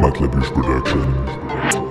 Matlabish Production.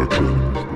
Matlabish Production.